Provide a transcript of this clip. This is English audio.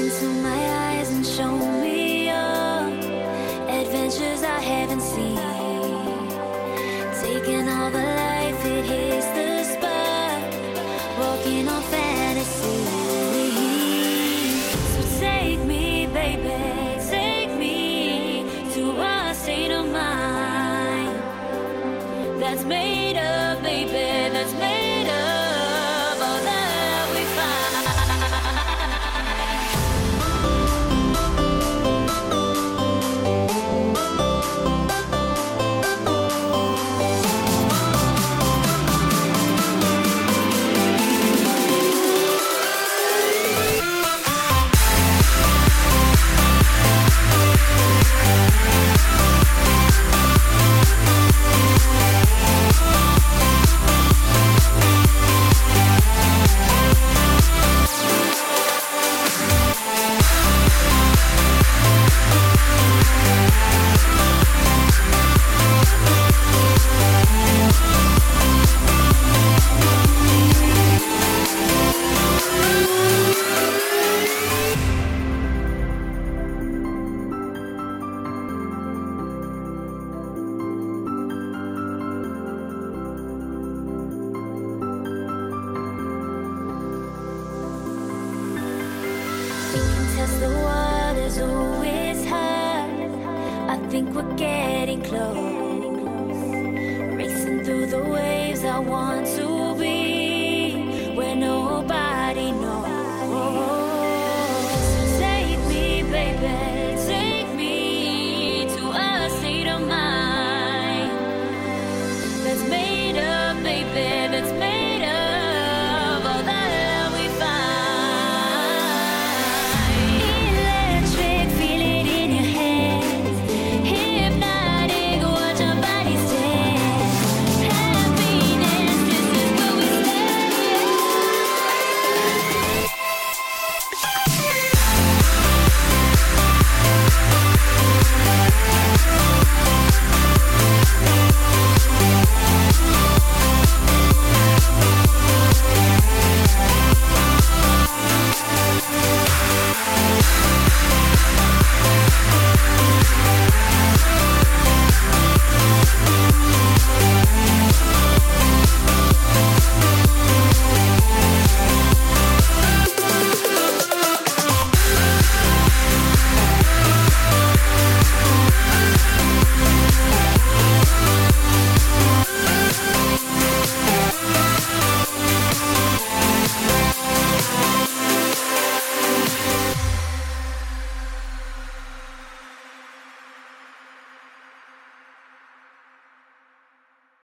into my